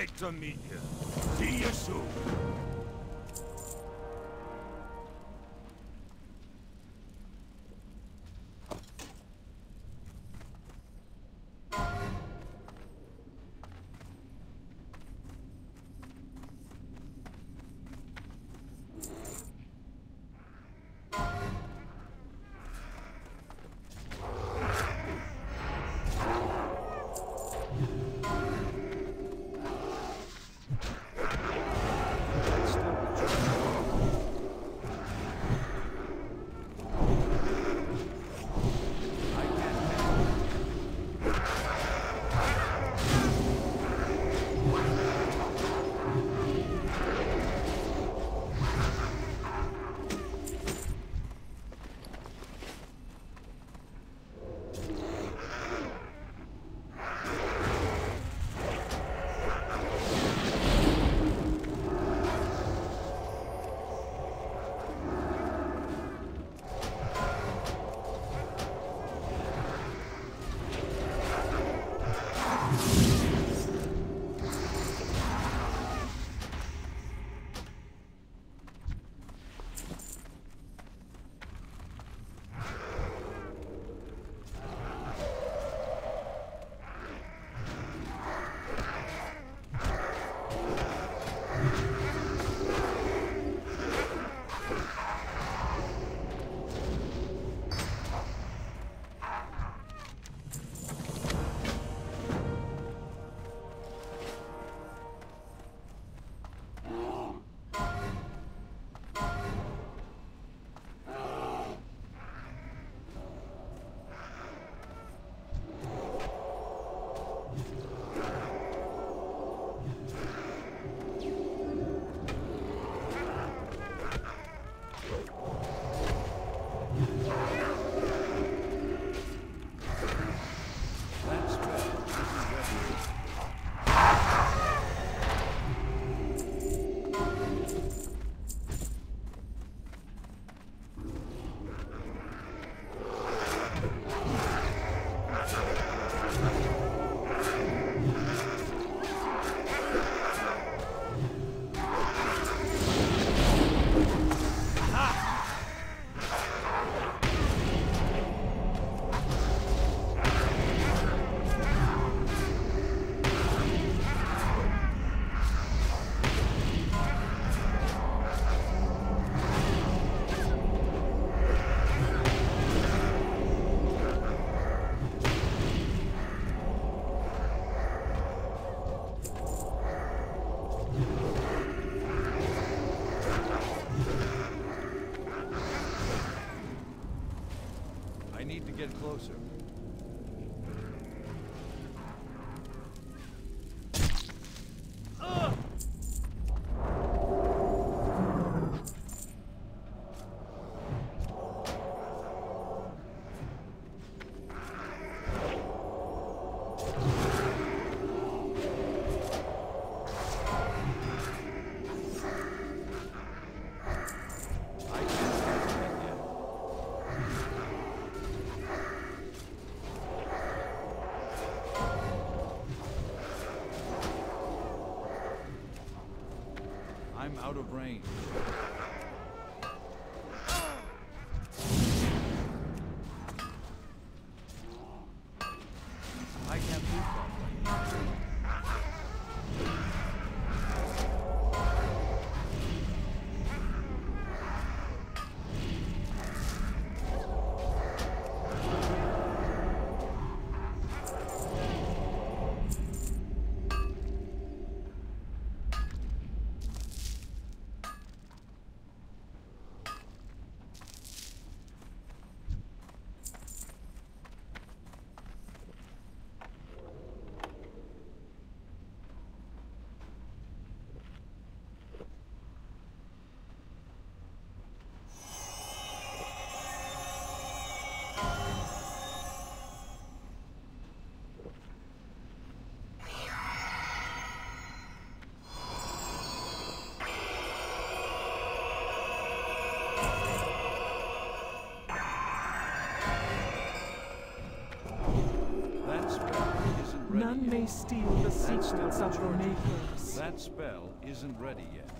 Great to meet you. See you soon. Closer. Range. May steal the secrets of Georgia. Makers. That spell isn't ready yet.